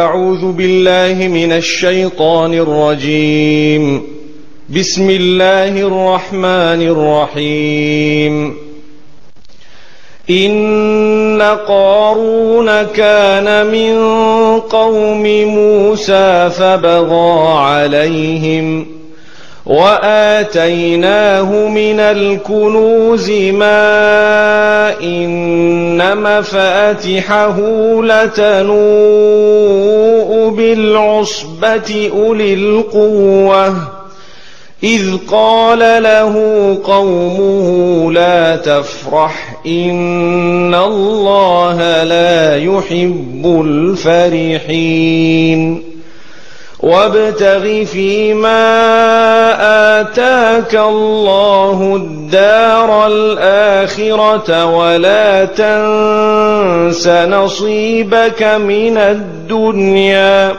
أعوذ بالله من الشيطان الرجيم. بسم الله الرحمن الرحيم. إن قارون كان من قوم موسى فبغى عليهم وآتيناه من الكنوز ما إن مفاتحه لتنوء بالعصبة أولي القوة إذ قال له قومه لا تفرح إن الله لا يحب الفرحين وابتغ فيما آتاك الله الدار الآخرة ولا تنس نصيبك من الدنيا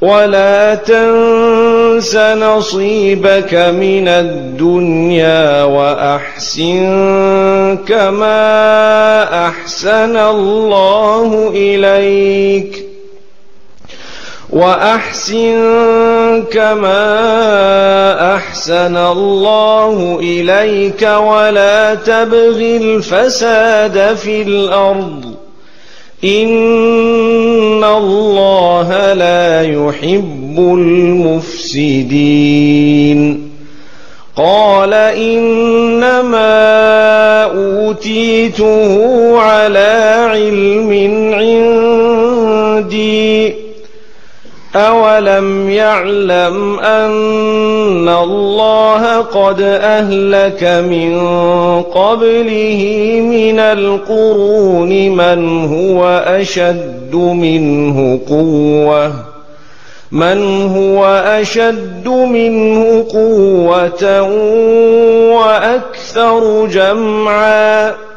ولا تنس نصيبك من الدنيا وأحسن كما أحسن الله إليك وأحسن كما أحسن الله إليك ولا تبغ الفساد في الأرض. إن الله لا يحب المفسدين. قال إنما أوتيته على علم عندي. أولم يعلم أن الله قد أهلك من قبله من القرون من هو أشد منه قوة من هو أشد منه قوة وأكثر جمعاً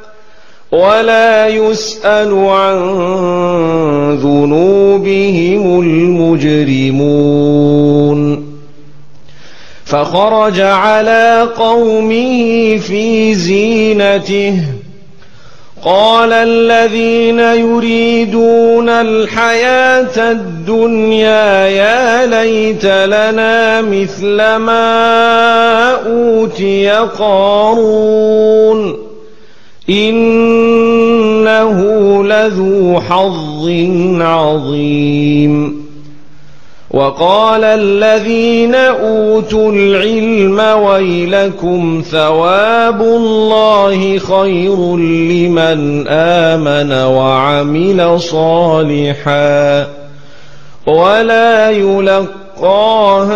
ولا يسأل عن ذنوبهم المجرمون. فخرج على قومه في زينته. قال الذين يريدون الحياة الدنيا يا ليت لنا مثل ما أوتي قارون. إنه لذو حظ عظيم. وقال الذين أوتوا العلم ويلكم ثواب الله خير لمن آمن وعمل صالحا ولا يلقاها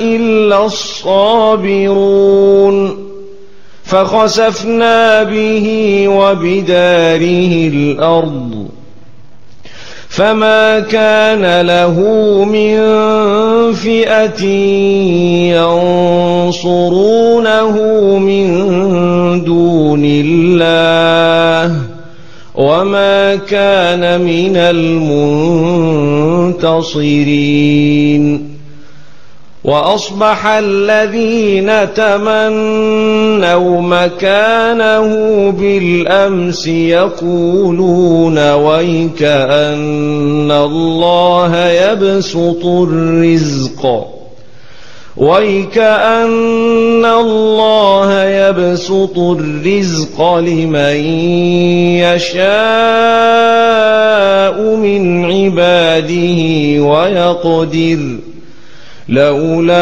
إلا الصابرون. فخسفنا به وبداره الأرض. فما كان له من فئة ينصرونه من دون الله. وما كان من المنتصرين. وأصبح الذين تمنوا مكانه بالأمس يقولون ويك أن الله يبسط الرزق. ويك أن الله يبسط الرزق لمن يشاء من عباده ويقدر. لولا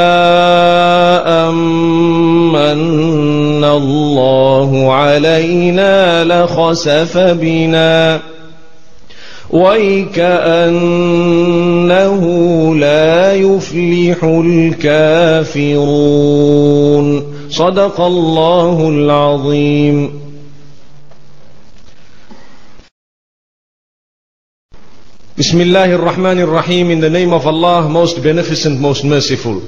أمن الله علينا لخسف بنا. ويكأنه لا يفلح الكافرون. صدق الله العظيم. Bismillahir Rahmanir Rahim in the name of Allah, most beneficent, most merciful.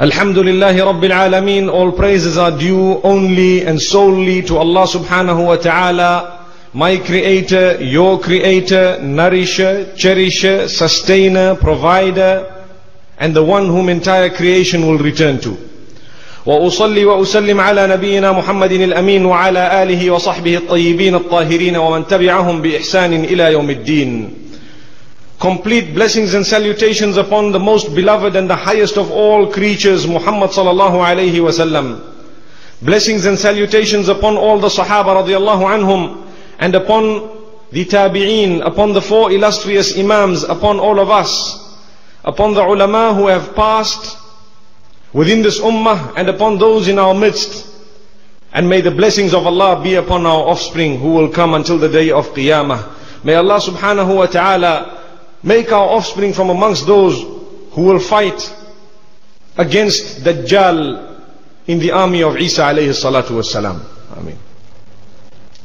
Alhamdulillahi Rabbil Alameen, all praises are due only and solely to Allah subhanahu wa ta'ala, my creator, your creator, nourisher, cherisher, sustainer, provider, and the one whom entire creation will return to. واصلي واسلم على نبينا محمد الامين وعلى اله وصحبه الطيبين الطاهرين ومن تبعهم باحسان إلى يوم الدين complete blessings and salutations upon the most beloved and the highest of all creatures Muhammad sallallahu alayhi wasallam blessings and salutations upon all the sahaba radiallahu anhum and upon the tabi'een upon the four illustrious imams upon all of us upon the ulama who have passed within this ummah and upon those in our midst. And may the blessings of Allah be upon our offspring who will come until the day of Qiyamah. May Allah subhanahu wa ta'ala make our offspring from amongst those who will fight against Dajjal in the army of Isa alayhi salatu wasalam. Ameen.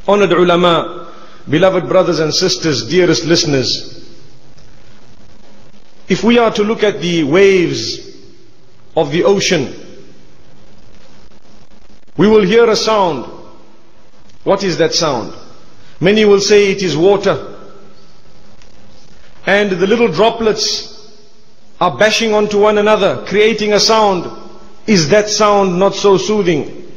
Honored ulama, beloved brothers and sisters, dearest listeners, if we are to look at the waves of the ocean, we will hear a sound. What is that sound? Many will say it is water. And the little droplets are bashing onto one another, creating a sound. Is that sound not so soothing?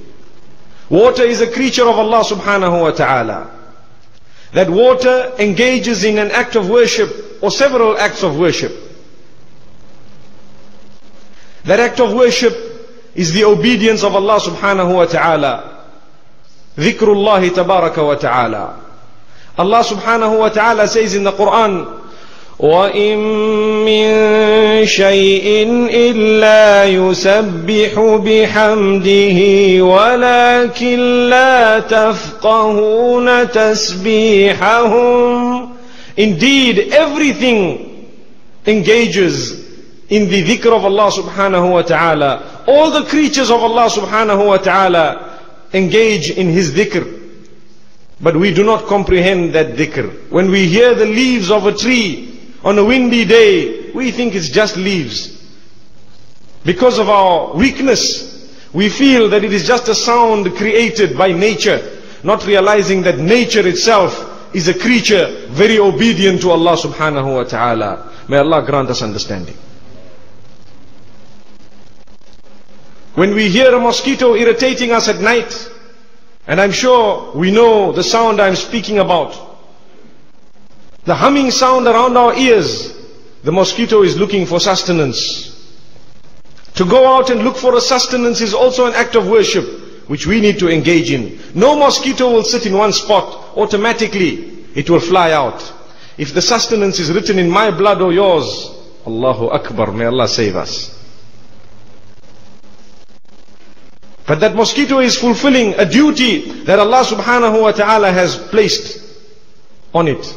Water is a creature of Allah subhanahu wa ta'ala. That water engages in an act of worship or several acts of worship. That act of worship is the obedience of Allah subhanahu wa ta'ala. Dhikrullah tabaraka wa ta'ala. Allah subhanahu wa ta'ala says in the Quran, وَإِن مِّن شَيْءٍ إِلَّا يُسَبِّحُ بِحَمْدِهِ وَلَكِن لَّا تَفْقَهُونَ تَسْبِيحَهُمْ Indeed, everything engages in the dhikr of Allah subhanahu wa ta'ala. All the creatures of Allah subhanahu wa ta'ala engage in His dhikr. But we do not comprehend that dhikr. When we hear the leaves of a tree on a windy day, we think it's just leaves. Because of our weakness, we feel that it is just a sound created by nature, not realizing that nature itself is a creature very obedient to Allah subhanahu wa ta'ala. May Allah grant us understanding. When we hear a mosquito irritating us at night, and I'm sure we know the sound I'm speaking about, the humming sound around our ears, the mosquito is looking for sustenance. To go out and look for a sustenance is also an act of worship, which we need to engage in. No mosquito will sit in one spot, automatically it will fly out. If the sustenance is written in my blood or yours, Allahu Akbar, may Allah save us. But that mosquito is fulfilling a duty that Allah subhanahu wa ta'ala has placed on it.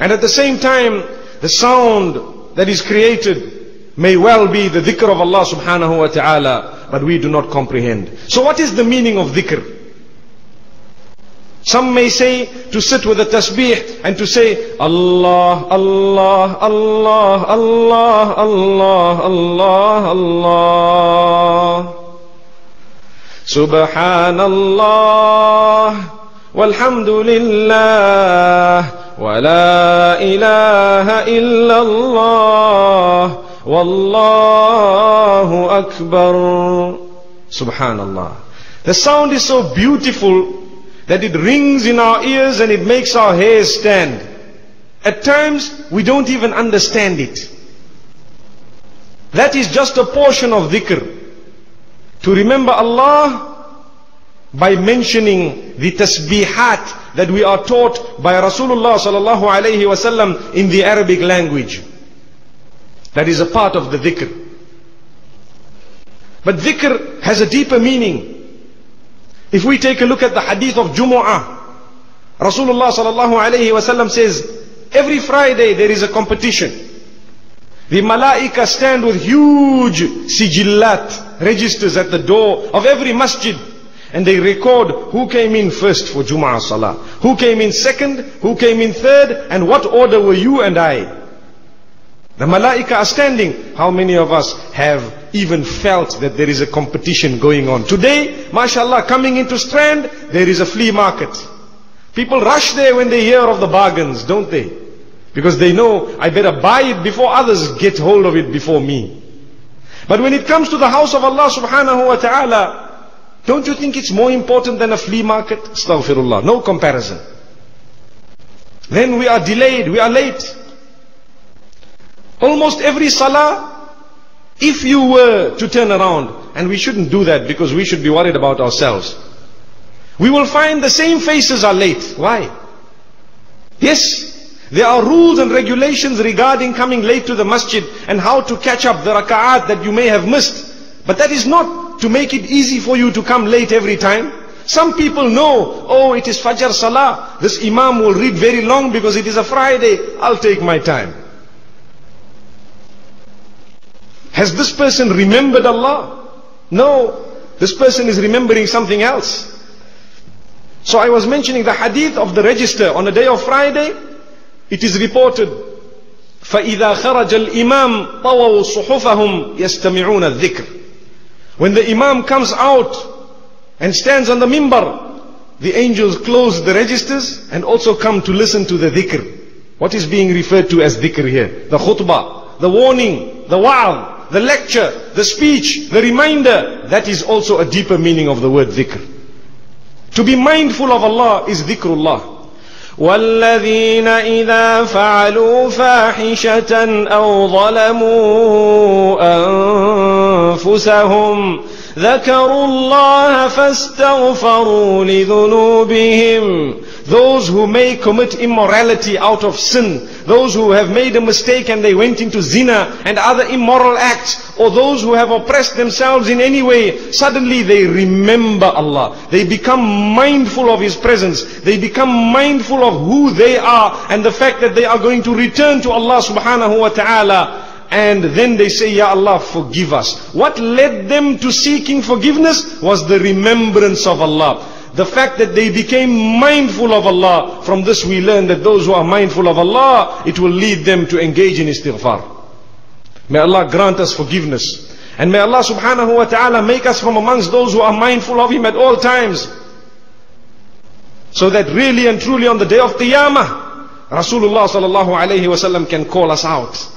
And at the same time, the sound that is created may well be the dhikr of Allah subhanahu wa ta'ala, but we do not comprehend. So what is the meaning of dhikr? Some may say to sit with a tasbih and to say Allah, Allah, Allah, Allah, Allah, Allah, Allah. Subhanallah, walhamdulillah. ولا إله إلا الله والله أكبر سبحان الله The sound is so beautiful that it rings in our ears and it makes our hairs stand. At times we don't even understand it. That is just a portion of dhikr. To remember Allah by mentioning the tasbihat that we are taught by Rasulullah sallallahu alayhi wasallam in the Arabic language. That is a part of the dhikr. But dhikr has a deeper meaning. If we take a look at the hadith of Jumu'ah, Rasulullah sallallahu alayhi wasallam says, every Friday there is a competition. The malaika stand with huge sijillat, registers at the door of every masjid. And they record who came in first for Jum'ah Salah. Who came in second, who came in third, and what order were you and I? The malaika are standing. How many of us have even felt that there is a competition going on? Today, mashallah, coming into Strand, there is a flea market. People rush there when they hear of the bargains, don't they? Because they know I better buy it before others get hold of it before me. But when it comes to the house of Allah subhanahu wa ta'ala, don't you think it's more important than a flea market? Astaghfirullah. No comparison. Then we are delayed, we are late. Almost every salah, if you were to turn around, and we shouldn't do that because we should be worried about ourselves. We will find the same faces are late. Why? Yes, there are rules and regulations regarding coming late to the masjid and how to catch up the raka'at that you may have missed. But that is not to make it easy for you to come late every time. Some people know, oh, it is Fajr Salah. This Imam will read very long because it is a Friday. I'll take my time. Has this person remembered Allah? No. This person is remembering something else. So I was mentioning the hadith of the register on the day of Friday. It is reported, فَإِذَا خَرَجَ الْإِمَامِ طَوَوْا صُحُفَهُمْ يَسْتَمِعُونَ الذِّكْرِ when the Imam comes out and stands on the mimbar, the angels close the registers and also come to listen to the dhikr. What is being referred to as dhikr here? The khutbah, the warning, the wa'az, the lecture, the speech, the reminder. That is also a deeper meaning of the word dhikr. To be mindful of Allah is dhikrullah. والذين إذا فعلوا فاحشة أو ظلموا أن أنفسهم ذكروا الله فاستغفروا لذنوبهم those who may commit immorality out of sin, those who have made a mistake and they went into zina and other immoral acts, or those who have oppressed themselves in any way, suddenly they remember Allah. They become mindful of His presence. They become mindful of who they are and the fact that they are going to return to Allah subhanahu wa ta'ala. And then they say, Ya Allah, forgive us. What led them to seeking forgiveness was the remembrance of Allah. The fact that they became mindful of Allah, from this we learn that those who are mindful of Allah, it will lead them to engage in istighfar. May Allah grant us forgiveness. And may Allah subhanahu wa ta'ala make us from amongst those who are mindful of Him at all times. So that really and truly on the day of Qiyamah, Rasulullah sallallahu alayhi wa can call us out.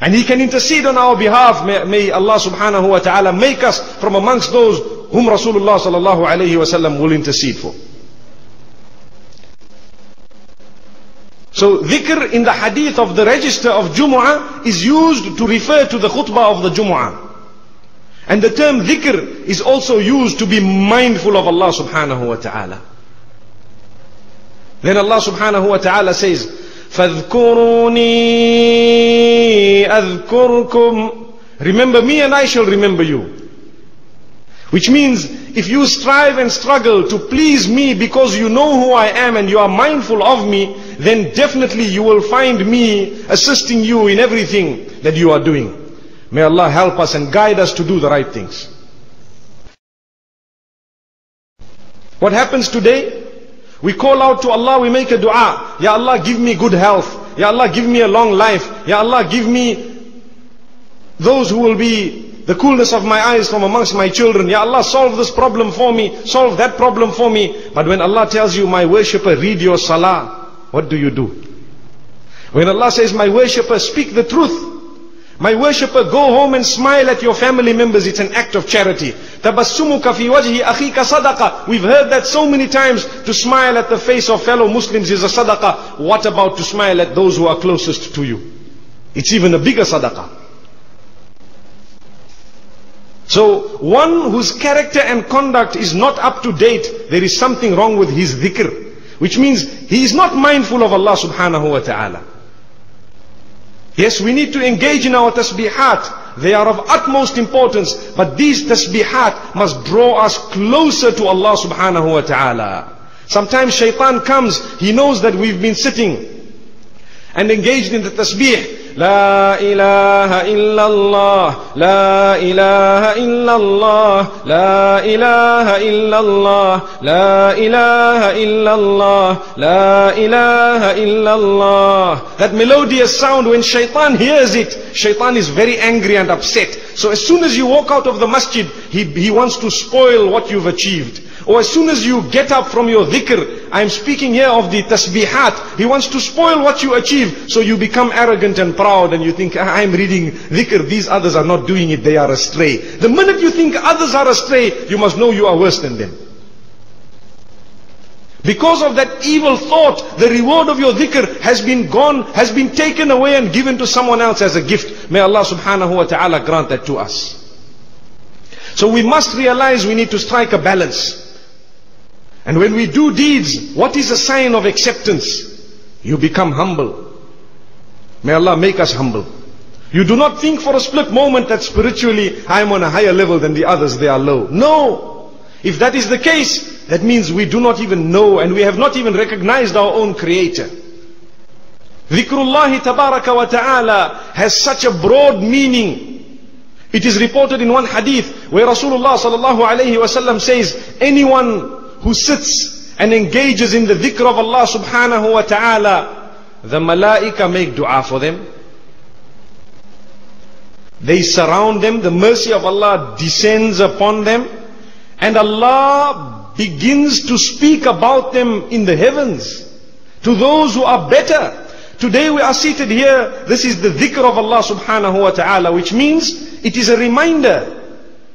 And He can intercede on our behalf. May, may Allah subhanahu wa ta'ala make us from amongst those whom Rasulullah sallallahu alayhi wa sallam will intercede for. So dhikr in the hadith of the register of Jumu'ah is used to refer to the khutbah of the Jumu'ah. And the term dhikr is also used to be mindful of Allah subhanahu wa ta'ala. Then Allah subhanahu wa ta'ala says, فَاذْكُرُونِي أَذْكُرْكُمْ Remember me and I shall remember you. Which means, if you strive and struggle to please me because you know who I am and you are mindful of me, then definitely you will find me assisting you in everything that you are doing. May Allah help us and guide us to do the right things. What happens today? We call out to Allah, we make a dua. Ya Allah, give me good health. Ya Allah, give me a long life. Ya Allah, give me those who will be the coolness of my eyes from amongst my children. Ya Allah, solve this problem for me. Solve that problem for me. But when Allah tells you, my worshipper, read your salah, what do you do? When Allah says, my worshipper, speak the truth. My worshipper, go home and smile at your family members. It's an act of charity. تَبَسُّمُكَ فِي وَجْهِ أَخِيكَ صَدَقَةً We've heard that so many times. To smile at the face of fellow Muslims is a sadaqah. What about to smile at those who are closest to you? It's even a bigger sadaqah. So, one whose character and conduct is not up to date, there is something wrong with his dhikr. Which means, he is not mindful of Allah subhanahu wa ta'ala. Yes, we need to engage in our tasbihat. They are of utmost importance. But these tasbihat must draw us closer to Allah subhanahu wa ta'ala. Sometimes shaitan comes, he knows that we've been sitting and engaged in the tasbih. لا إله إلا الله لا إله إلا الله لا إله إلا الله لا إله إلا الله لا إله إلا الله That melodious sound when shaitan hears it shaitan is very angry and upset so as soon as you walk out of the masjid he, he wants to spoil what you've achieved or as soon as you get up from your dhikr I'm speaking here of the tasbihat. He wants to spoil what you achieve. So you become arrogant and proud and you think, "Ah, I'm reading dhikr. These others are not doing it. They are astray. The minute you think others are astray, you must know you are worse than them. Because of that evil thought, the reward of your dhikr has been gone, has been taken away and given to someone else as a gift. May Allah subhanahu wa ta'ala grant that to us. So we must realize we need to strike a balance. And when we do deeds, what is a sign of acceptance? You become humble. May Allah make us humble. You do not think for a split moment that spiritually I am on a higher level than the others, they are low. No! If that is the case, that means we do not even know and we have not even recognized our own creator. Dhikrullah tabaraka wa ta'ala has such a broad meaning. It is reported in one hadith where Rasulullah sallallahu alayhi wasallam says, anyone who sits and engages in the dhikr of Allah subhanahu wa ta'ala, the malaika make dua for them. They surround them, the mercy of Allah descends upon them, and Allah begins to speak about them in the heavens to those who are better. Today we are seated here, this is the dhikr of Allah subhanahu wa ta'ala, which means it is a reminder.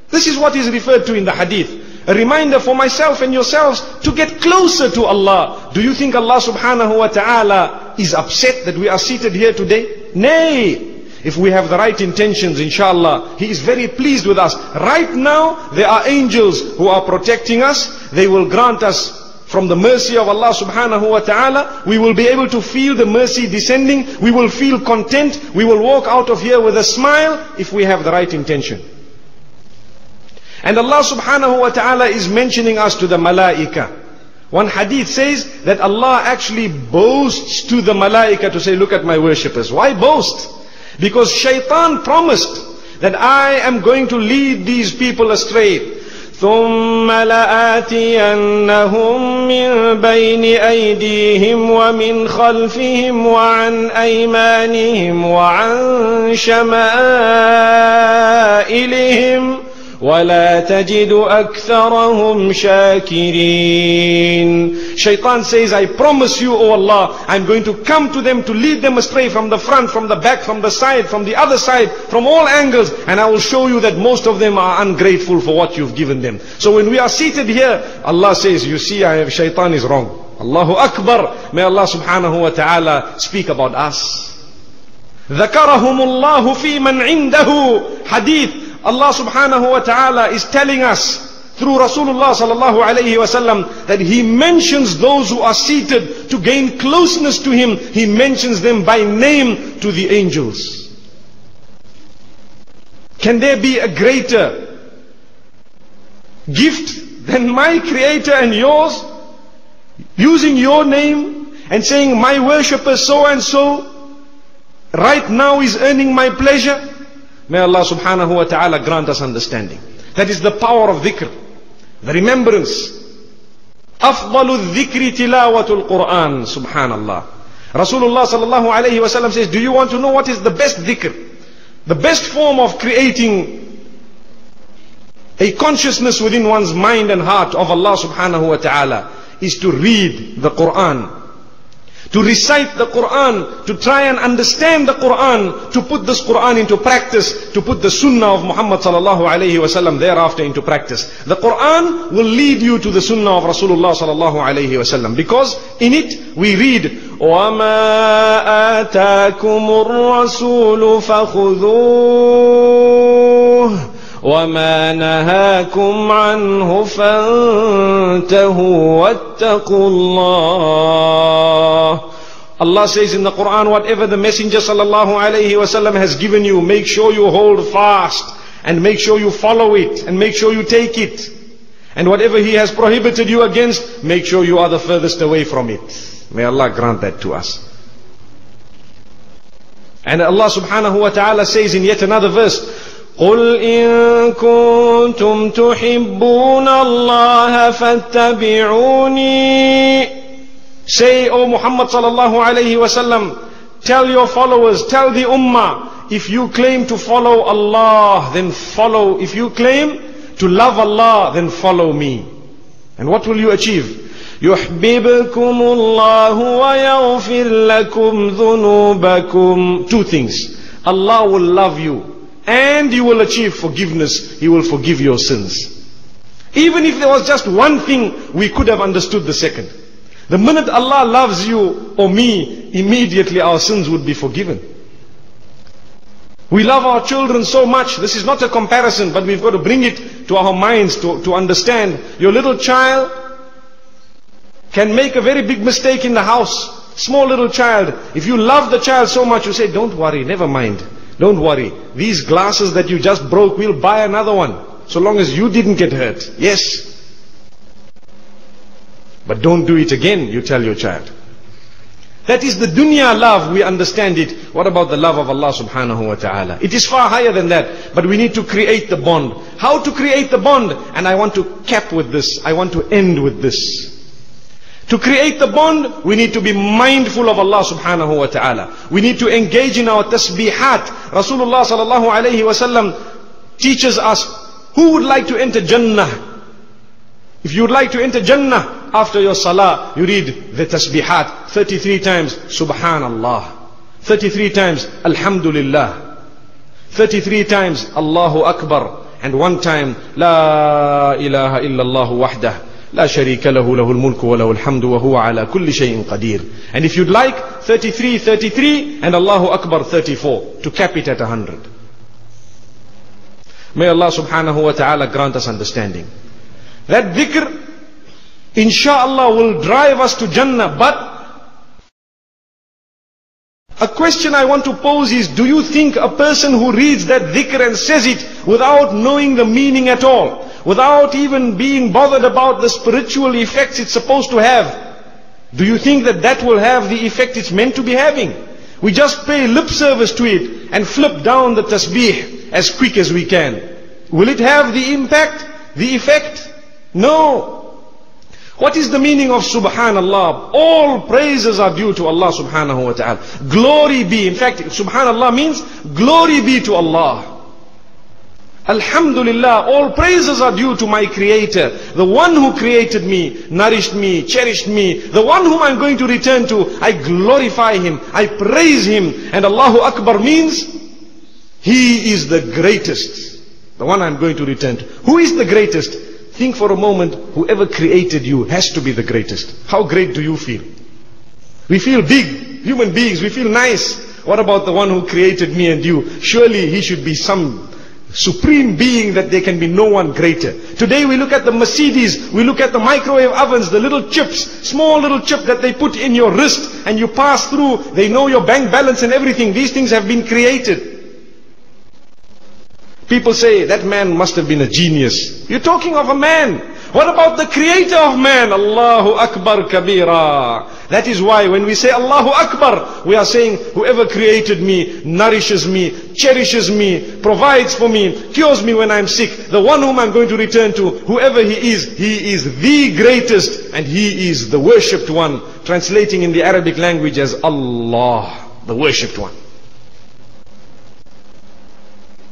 This is what is referred to in the hadith. A reminder for myself and yourselves to get closer to Allah. Do you think Allah subhanahu wa ta'ala is upset that we are seated here today? Nay! If we have the right intentions, inshallah, He is very pleased with us. Right now, there are angels who are protecting us. They will grant us from the mercy of Allah subhanahu wa ta'ala. We will be able to feel the mercy descending. We will feel content. We will walk out of here with a smile if we have the right intention. And Allah subhanahu wa ta'ala is mentioning us to the malaika. One hadith says that Allah actually boasts to the malaika to say, look at my worshippers. Why boast? Because shaitan promised that I am going to lead these people astray. ثم لآتينهم من بين أيديهم ومن خلفهم وعن أيمانهم وعن شمائلهم ولا تجد أكثرهم شاكرين Shaitan says, I promise you, O Allah, I'm going to come to them to lead them astray from the front, from the back, from the side, from the other side, from all angles, and I will show you that most of them are ungrateful for what you've given them. So when we are seated here, Allah says, you see, I have, Shaitan is wrong. Allahu Akbar. May Allah subhanahu wa ta'ala speak about us. ذكرهم الله في من عنده hadith Allah subhanahu wa ta'ala is telling us through Rasulullah sallallahu alayhi wasallam that he mentions those who are seated to gain closeness to him. He mentions them by name to the angels. Can there be a greater gift than my creator and yours? Using your name and saying my worshipper so and so right now is earning my pleasure. May Allah subhanahu wa ta'ala grant us understanding. That is the power of dhikr. The remembrance. أفضل الذكر تلاوة القرآن سبحان الله Rasulullah sallallahu alayhi wasallam says, do you want to know what is the best dhikr? The best form of creating a consciousness within one's mind and heart of Allah subhanahu wa ta'ala is to read the Quran to recite the Quran, to try and understand the Quran, to put this Quran into practice, to put the Sunnah of Muhammad sallallahu alayhi wasallam thereafter into practice. The Quran will lead you to the Sunnah of Rasulullah sallallahu alayhi wasallam because in it we read وما آتاكم الرسول فخذوه وما نهاكم عنه فانتهوا واتقوا الله Allah says in the Quran, whatever the Messenger sallallahu alayhi wasallam has given you, make sure you hold fast and make sure you follow it and make sure you take it. And whatever he has prohibited you against, make sure you are the furthest away from it. May Allah grant that to us. And Allah subhanahu wa ta'ala says in yet another verse, قل إن كنتم تحبون الله فاتبعوني Say, O Muhammad sallallahu alayhi wasallam, tell your followers, tell the ummah, if you claim to follow Allah, then follow. If you claim to love Allah, then follow me. And what will you achieve? يحببكم الله ويغفر لكم ذنوبكم Two things. Allah will love you and you will achieve forgiveness. He will forgive your sins. Even if there was just one thing, we could have understood the second. The minute Allah loves you or me, immediately our sins would be forgiven. We love our children so much. This is not a comparison, but we've got to bring it to our minds to, to understand. Your little child can make a very big mistake in the house. Small little child. If you love the child so much, you say, don't worry, never mind. Don't worry. These glasses that you just broke, we'll buy another one. So long as you didn't get hurt. Yes. But don't do it again, you tell your child. That is the dunya love, we understand it. What about the love of Allah subhanahu wa ta'ala? It is far higher than that, but we need to create the bond. How to create the bond? And I want to cap with this. I want to end with this. To create the bond, we need to be mindful of Allah subhanahu wa ta'ala. We need to engage in our tasbihat. Rasulullah sallallahu alayhi wa sallam teaches us who would like to enter Jannah. If you would like to enter Jannah after your salah, you read the tasbihat 33 times, Subhanallah. 33 times, Alhamdulillah. 33 times, Allahu Akbar. And one time, La ilaha illallah wahdah. لا شريك له له الملك وله الحمد وهو على كل شيء قدير and if you'd like 33 33 and Allahu Akbar 34 to cap it at 100 may Allah subhanahu wa ta'ala grant us understanding that dhikr inshallah will drive us to Jannah but a question I want to pose is, do you think a person who reads that dhikr and says it without knowing the meaning at all, without even being bothered about the spiritual effects it's supposed to have, do you think that that will have the effect it's meant to be having? We just pay lip service to it and flip down the tasbih as quick as we can. Will it have the impact, the effect? No. What is the meaning of subhanallah? All praises are due to Allah subhanahu wa ta'ala. Glory be. In fact, subhanallah means glory be to Allah. Alhamdulillah, all praises are due to my creator. The one who created me, nourished me, cherished me. The one whom I'm going to return to. I glorify him. I praise him. And Allahu Akbar means he is the greatest. The one I'm going to return to. Who is the greatest? Think for a moment, whoever created you has to be the greatest. How great do you feel? We feel big, human beings, we feel nice. What about the one who created me and you? Surely he should be some supreme being that there can be no one greater. Today we look at the Mercedes, we look at the microwave ovens, the little chips, small little chip that they put in your wrist and you pass through, they know your bank balance and everything. These things have been created. People say that man must have been a genius. You're talking of a man. What about the creator of man? Allahu Akbar Kabira. That is why when we say Allahu Akbar, we are saying whoever created me, nourishes me, cherishes me, provides for me, cures me when I'm sick, the one whom I'm going to return to, whoever he is, he is the greatest and he is the worshipped one. Translating in the Arabic language as Allah, the worshipped one.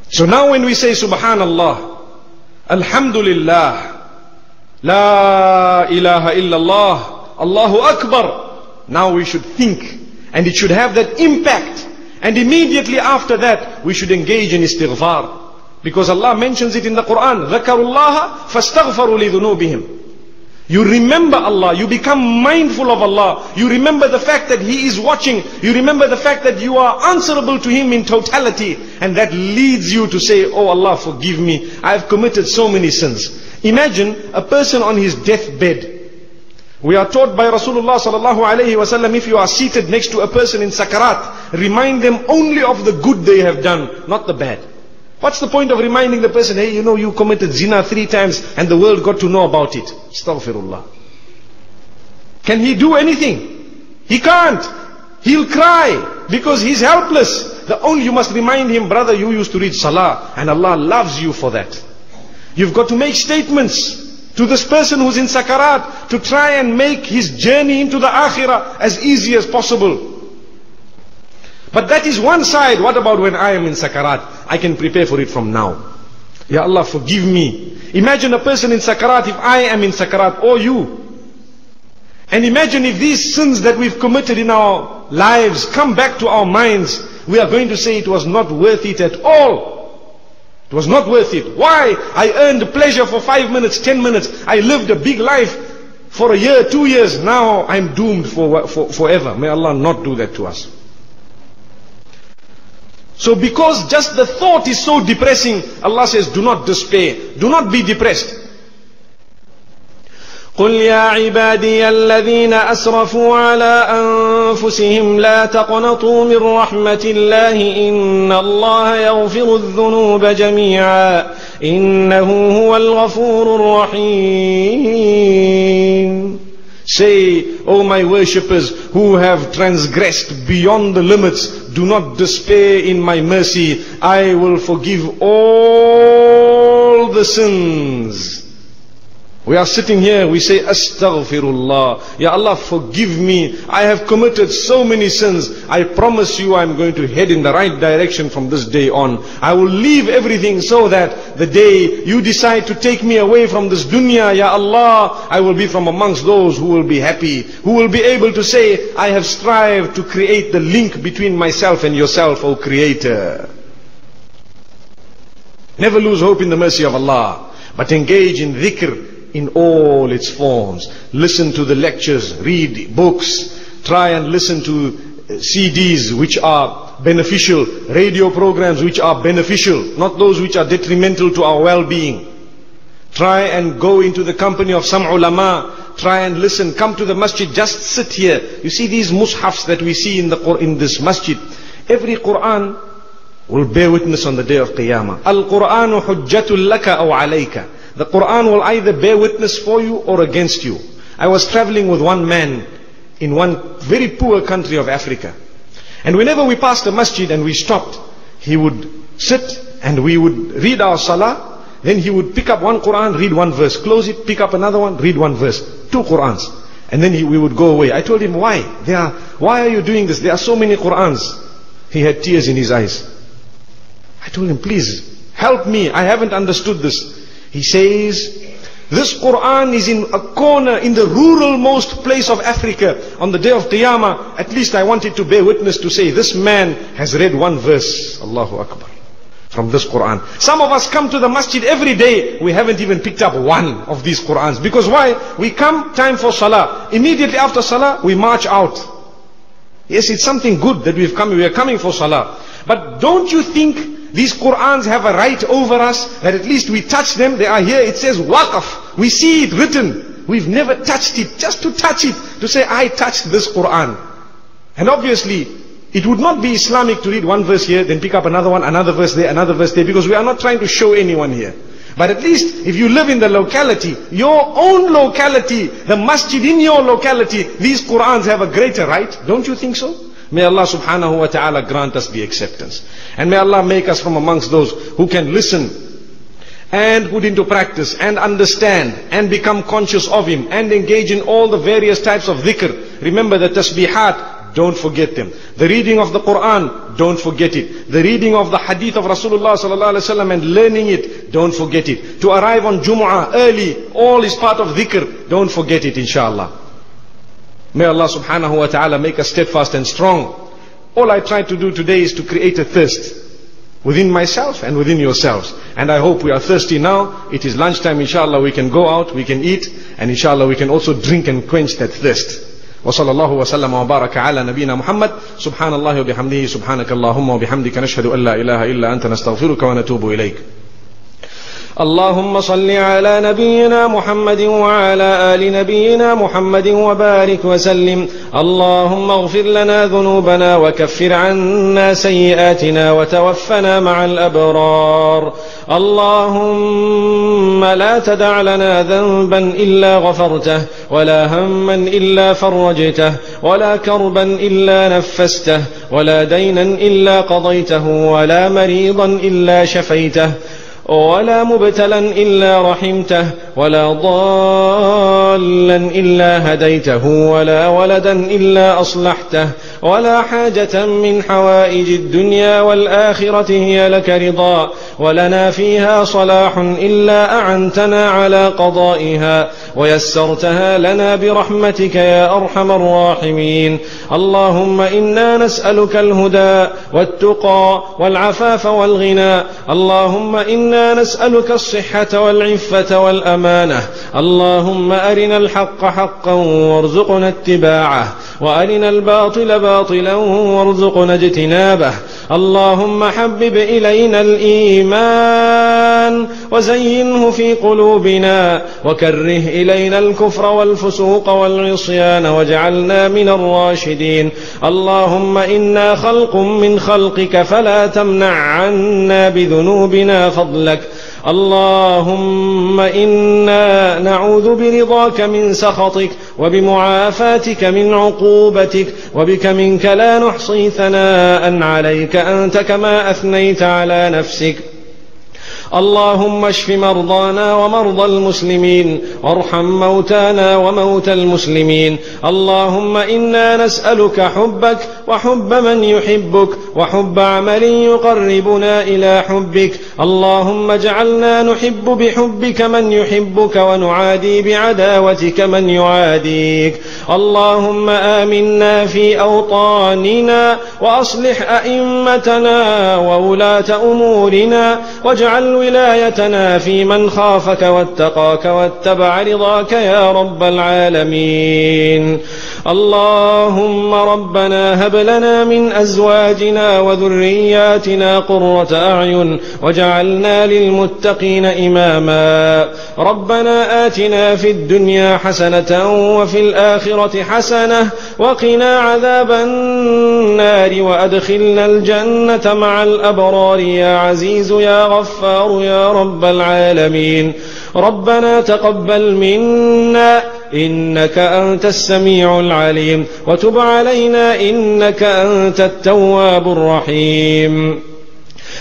So now when we say Subhanallah, Alhamdulillah, La ilaha illallah, Allahu Akbar, now we should think and it should have that impact. And immediately after that, we should engage in istighfar. Because Allah mentions it in the Quran, ذَكَرُوا اللَّهَ فَاسْتَغْفَرُوا لِذُنُوبِهِمْ you remember Allah, you become mindful of Allah, you remember the fact that He is watching, you remember the fact that you are answerable to Him in totality, and that leads you to say, Oh Allah, forgive me, I have committed so many sins. Imagine a person on his deathbed. We are taught by Rasulullah sallallahu alayhi wasallam, if you are seated next to a person in sakarat, remind them only of the good they have done, not the bad. What's the point of reminding the person, hey, you know, you committed zina three times and the world got to know about it. Astaghfirullah. Can he do anything? He can't. He'll cry because he's helpless. The only, you must remind him, brother, you used to read salah and Allah loves you for that. You've got to make statements to this person who's in sakarat to try and make his journey into the akhirah as easy as possible. But that is one side. What about when I am in sakarat? I can prepare for it from now. Ya Allah, forgive me. Imagine a person in sakarat if I am in sakarat or you. And imagine if these sins that we've committed in our lives come back to our minds, we are going to say it was not worth it at all. It was not worth it. Why? I earned pleasure for five minutes, ten minutes. I lived a big life for a year, two years. Now I'm doomed for, for forever. May Allah not do that to us. So because just the thought is so depressing, Allah says, do not despair. Do not be depressed. قل يا عبادي الذين أسرفوا على أنفسهم لا تقنطوا من رحمة الله إن الله يغفر الذنوب جميعا إنه هو الغفور الرحيم Say, O my worshippers who have transgressed beyond the limits, do not despair in my mercy. I will forgive all the sins. We are sitting here, we say, Astaghfirullah. Ya Allah, forgive me. I have committed so many sins. I promise you I'm going to head in the right direction from this day on. I will leave everything so that the day you decide to take me away from this dunya, Ya Allah, I will be from amongst those who will be happy, who will be able to say, I have strived to create the link between myself and yourself, O Creator. Never lose hope in the mercy of Allah, but engage in dhikr, in all its forms. Listen to the lectures, read books, try and listen to uh, CDs which are beneficial, radio programs which are beneficial, not those which are detrimental to our well-being. Try and go into the company of some ulama, try and listen, come to the masjid, just sit here. You see these mushafs that we see in, the, in this masjid, every Quran will bear witness on the day of Qiyamah. Al-Quranu hujjatul laka aw alayka. The Quran will either bear witness for you or against you. I was traveling with one man in one very poor country of Africa. And whenever we passed a masjid and we stopped, he would sit and we would read our salah. Then he would pick up one Quran, read one verse, close it, pick up another one, read one verse. Two Qurans. And then he, we would go away. I told him, why? There are, why are you doing this? There are so many Qurans. He had tears in his eyes. I told him, please, help me. I haven't understood this. He says, this Quran is in a corner in the rural most place of Africa. On the day of Qiyamah, at least I wanted to bear witness to say, this man has read one verse. Allahu Akbar. From this Quran. Some of us come to the masjid every day. We haven't even picked up one of these Qurans. Because why? We come, time for Salah. Immediately after Salah, we march out. Yes, it's something good that we've come, we are coming for Salah. But don't you think these Qurans have a right over us that at least we touch them. They are here. It says waqaf. We see it written. We've never touched it. Just to touch it. To say, I touched this Quran. And obviously, it would not be Islamic to read one verse here, then pick up another one, another verse there, another verse there, because we are not trying to show anyone here. But at least if you live in the locality, your own locality, the masjid in your locality, these Qurans have a greater right. Don't you think so? May Allah subhanahu wa ta'ala grant us the acceptance. And may Allah make us from amongst those who can listen and put into practice and understand and become conscious of Him and engage in all the various types of dhikr. Remember the tasbihat, don't forget them. The reading of the Quran, don't forget it. The reading of the hadith of Rasulullah sallallahu and learning it, don't forget it. To arrive on Jumu'ah early, all is part of dhikr, don't forget it inshallah. May Allah subhanahu wa ta'ala make us steadfast and strong. All I try to do today is to create a thirst within myself and within yourselves. And I hope we are thirsty now. It is lunchtime, inshallah, we can go out, we can eat, and inshallah we can also drink and quench that thirst. وصلى الله وسلم وبارك على نبينا محمد سبحان الله وبحمده سبحانك اللهم وبحمدك نشهد أن لا إله إلا أنت نستغفرك ونتوب إليك اللهم صل على نبينا محمد وعلى آل نبينا محمد وبارك وسلم. اللهم اغفر لنا ذنوبنا وكفر عنا سيئاتنا وتوفنا مع الأبرار. اللهم لا تدع لنا ذنبا إلا غفرته ولا هما إلا فرجته ولا كربا إلا نفسته ولا دينا إلا قضيته ولا مريضا إلا شفيته. ولا مبتلا إلا رحمته ولا ضالا إلا هديته ولا ولدا إلا أصلحته. ولا حاجة من حوائج الدنيا والآخرة هي لك رضا ولنا فيها صلاح إلا أعنتنا على قضائها ويسرتها لنا برحمتك يا أرحم الراحمين. اللهم إنا نسألك الهدى والتقى والعفاف والغنى اللهم إنا نسألك الصحة والعفة والأمانة اللهم أرنا الحق حقا وارزقنا اتباعه. وأرنا الباطل باطلا وارزقنا اجتنابه. اللهم حبب إلينا الإيمان وزينه في قلوبنا وكره إلينا الكفر والفسوق والعصيان واجعلنا من الراشدين. اللهم إنا خلق من خلقك فلا تمنع عنا بذنوبنا فضلك. اللهم إنا نعوذ برضاك من سخطك وبمعافاتك من عقوبتك وبك منك لا نحصي ثناء عليك أنت كما أثنيت على نفسك. اللهم اشف مرضانا ومرضى المسلمين وارحم موتانا وموتى المسلمين. اللهم إنا نسألك حبك وحب من يحبك وحب عمل يقربنا إلى حبك. اللهم اجعلنا نحب بحبك من يحبك ونعادي بعداوتك من يعاديك. اللهم آمنا في أوطاننا وأصلح أئمتنا وولاة أمورنا واجعل ولايتنا في من خافك واتقاك واتبع رضاك يا رب العالمين. اللهم ربنا هب لنا من أزواجنا وذرياتنا قرة أعين واجعلنا للمتقين إماما. ربنا آتنا في الدنيا حسنة وفي الآخرة حسنة وقنا عذاب النار وأدخلنا الجنة مع الأبرار. يا عزيز يا غفار يا رب العالمين. ربنا تقبل منا إنك أنت السميع العليم. وتب علينا إنك أنت التواب الرحيم.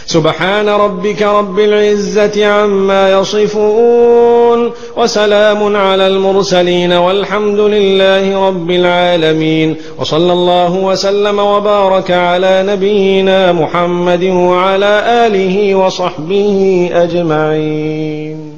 سبحان ربك رب العزة عما يصفون وسلام على المرسلين والحمد لله رب العالمين. وصلى الله وسلم وبارك على نبينا محمد وعلى آله وصحبه أجمعين.